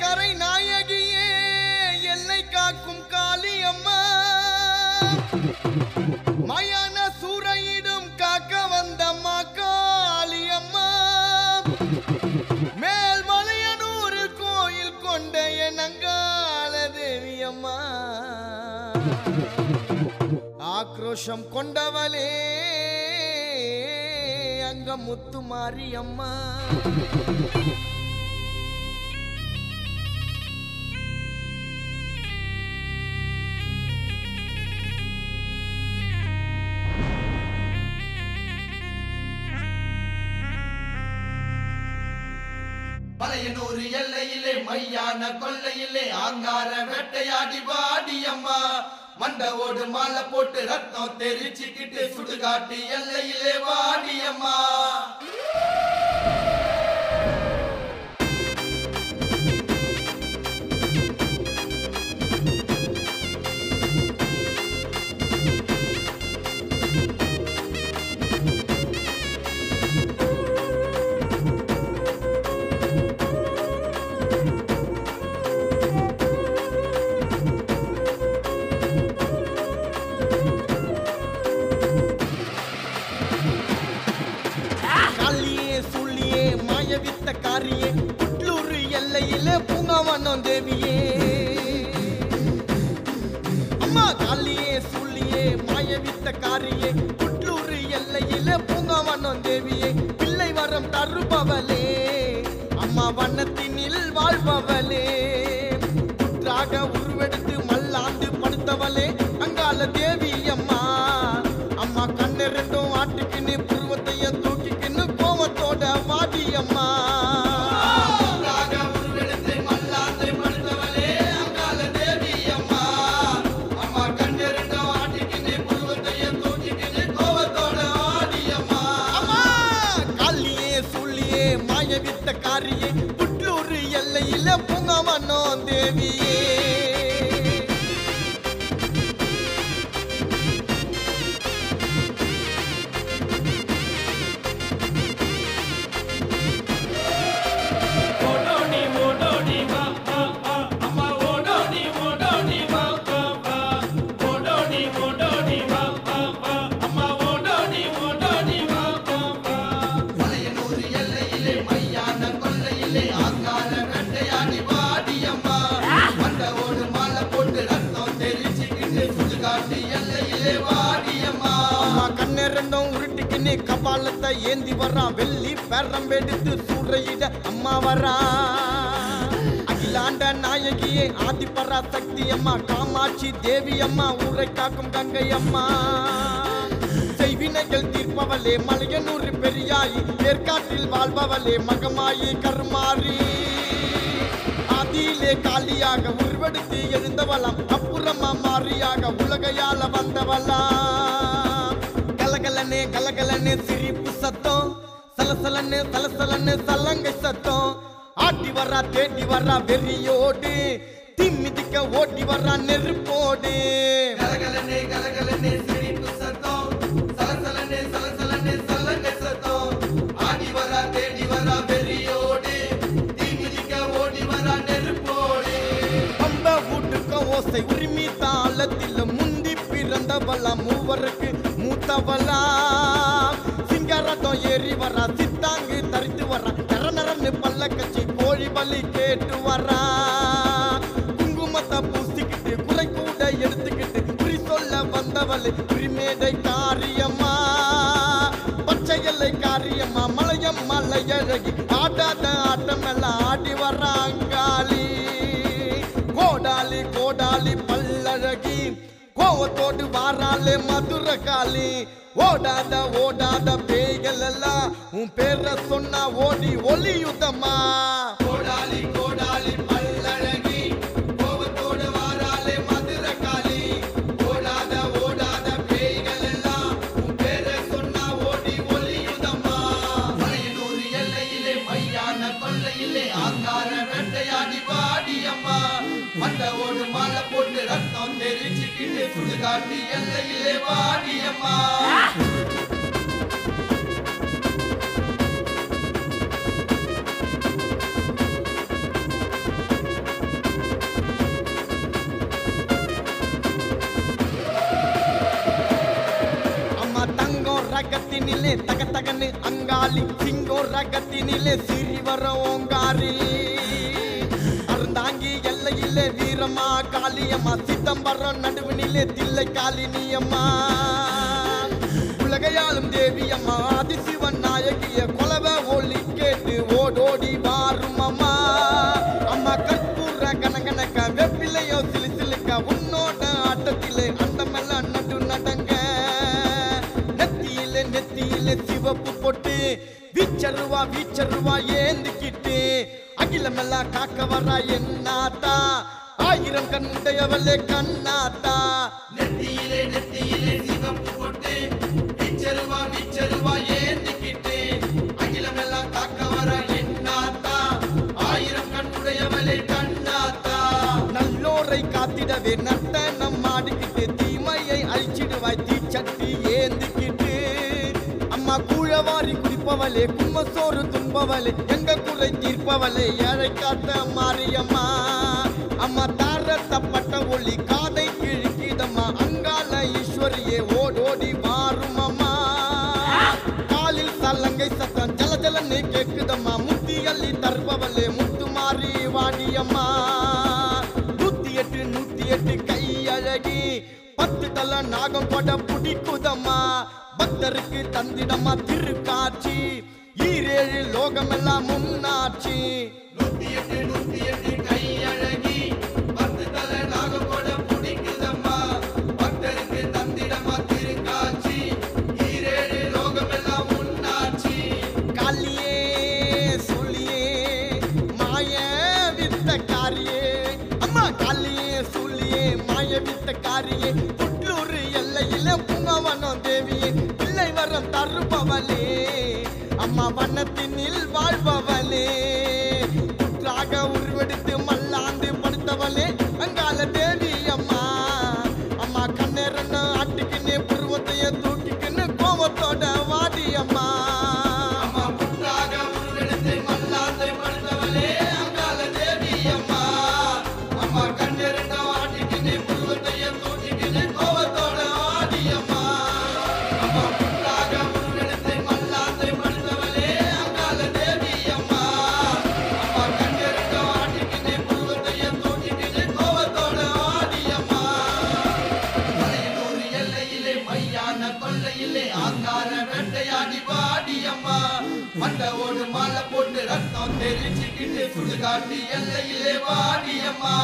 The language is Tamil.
கரை நாயகியே எல்லை காக்கும் காளி அம்மா மயான சூறையிடும் காக்க வந்தம்மா காளி அம்மா மேல்மலையனூர் கோயில் கொண்ட எனங்கால தேவி அம்மா ஆக்ரோஷம் கொண்டவளே அங்க முத்து மாரியம்மா. மலையனூர் எல்லையிலே மையான கொல்லையிலே ஆங்கார வேட்டையாடி வாடியம்மா மண்டவோடு மாலை போட்டு ரத்தம் தெரிச்சுக்கிட்டு சுடுகாட்டு எல்லையிலே வாடியம்மா அம்மா. பூங்காவனம் தேவியே. அம்மா காளியே மாய மாயவித்த காரியே குற்றூர் எல்லையில பூங்கா பூங்காவனம் தேவியே பிள்ளை வரம் தருபவளே. அம்மா வண்ணத்தினில் வாழ்பவளே. குற்றாக உருவெடுத்து மல்லாந்து படுத்தவளே அங்கால தேவி மாயவித்த காரியே புட்லூர் எல்லையில பூங்காவனோ தேவியே. கபாலத்தை ஏந்தி வர்றா வெள்ளி பேரம் எடுத்து சூறையிட அம்மா வரா. அகிலாண்ட நாயகியே ஆதிபரா சக்தி அம்மா காமாட்சி தேவி அம்மா ஊரை காக்கும் கங்கை அம்மா. செய்வினைகள் தீர்ப்பவளே மலையனூர் பெரியாயி ஏற்காட்டில் வாழ்பவளே மகமாயி கருமாரி ஆதியிலே காலியாக உருவெடுத்து எழுந்தவளாம் அப்புறமா மாறியாக உலகையால வந்தவளாம். கலகலனே கலகலனே சிரிப்பு சத்தம். சலசலன்னு சலசலன்னு சலங்கை சத்தம். ஆட்டி வர்றா தேடி வர்றா வெறியோடு. திம்மிதிக்க ஓட்டி வர்றா நெருப்போடு. கலகலனே கலகலனே சிரிப்பு சத்தம். சலசலனே சலசலனே சலங்க சத்தம். ஆடி வரா தேடி வரா வெறியோடு. தீமிதிக்க ஓடி வரா நெருப்போடு. பம்ப வீட்டுக்க ஓசை உரிமை தாளத்தில் முந்தி பிறந்தவளா மூவருக்கு மூத்தவளா சிங்கரதம் ஏறி வரா சித்தாங்கு தரித்து வரா. நர நரன்னு பல்ல கச்சி கோழி பலி கேட்டு வரா. குங்குமத்தை பூசிக்கிட்டு குறை கூட எடுத்துக்கிட்டு குறி சொல்ல வந்தவளை குறிமேடை காரியம்மா. பச்சை காரியம்மா மலையம் மலையழகி ஆட்டாத ஆட்டம் எல்லாம் ஆடி வர்றாங்காளி கோடாலி கோடாலி பல்லழகி கோவத்தோடு வாராளே மதுர காளி ஓடாத ஓடாத பேய்கள் எல்லாம் உன் பேர சொன்னா ஓடி ஒளியுதம்மா. கோடாலி கோடாலி கீழே சுடுகாட்டு எல்லையிலே வாடியம்மா. ரகத்தினிலே தக தகன்னு அங்காளி சிங்கோ ரகத்தினிலே சிறி வர ஓங்காரி. அருந்தாங்கி எல்லையிலே வீரமா காளியம்மா சிதம்பரம் நடுவினிலே தில்லை காளினியம்மா. உலகையாளும் தேவியம்மா ஆதிசிவன் நாயகிய கொலவ ஒளி கேட்டு ஓடோடி வாரும் அம்மா அம்மா கற்பூர கனகனக்க வெப்பிலையோ சிலு சிலுக்க உன்னோட ஆட்டத்திலே அண்டமெல்லாம் நட்டு நடங்க. நெத்தியிலே நெத்தியிலே சிவப்பு போட்டு வீச்சருவா வீச்சருவா ஏந்துக்கிட்டு அகிலமெல்லாம் காக்க வரா என்னாத்தா ஆயிரம் கண் உடையவளே கண்ணாத்தா நெத்தியிலே நெத்தியிலே சிவப்பு பொட்டு விச்சருவா விச்சருவா ஏந்திக்கிட்டு. அகிலமெல்லாம் காக்க வர என்னாத்தா ஆயிரம் கண்ணுடையவளே கண்ணாத்தா நல்லோரை காத்திடவே நர்த்தனம் ஆடிக்கிட்டு தீமையை அழிச்சிடுவாய் தீச்சட்டி ஏந்திக்கிட்டு. அம்மா கூழவாரி குடிப்பவளே கும்மசோறு துன்பவளே எங்க குறை தீர்ப்பவளே ஏழை காத்த மாரியம்மா? அம்மா தாரத்தப்பட்ட ஒளி காதை கிழிக்கிதம்மா அங்கால ஈஸ்வரியே ஓடோடி வாரும் அம்மா காலில் சல்லங்கை சத்தம் ஜல ஜலன்னு கேட்குதம்மா முத்தி அள்ளி தருபவளே முத்து மாறி வாடியம்மா நூத்தி எட்டு நூத்தி எட்டு கை அழகி பத்து தல நாகம் கொட புடிக்குதம்மா. பக்தருக்கு தந்திடம்மா திருக்காட்சி. ஈரேழு லோகமெல்லாம் முன்னாட்சி நூத்தி எட்டு நூத்தி எட்டு கை அழகி பத்து தலை நாகப்பட பிடிக்குதம்மா பக்தருக்கு தந்திடமா திருக்காட்சி ஈரேழு லோகமெல்லாம் முன்னாட்சி காளியே சொல்லியே மாய வித்த காரியே. அம்மா காளியே சொல்லியே மாய வித்த காரியே. புட்லூர் எல்லையில புங்கவனம் தேவியே பிள்ளை வரம் தருபவளே. மவனத்தினில் வண்ணத்தினில் வாழ்பவளே. புற்றாக உருவெடுத்து மல்லாந்து படுத்தவளே. அங்கால மண்டவோடு மாலை போட்டு ரத்தம் தெரிச்சுக்கிட்டு சுடுகாட்டி எல்லையிலே வாடியம்மா.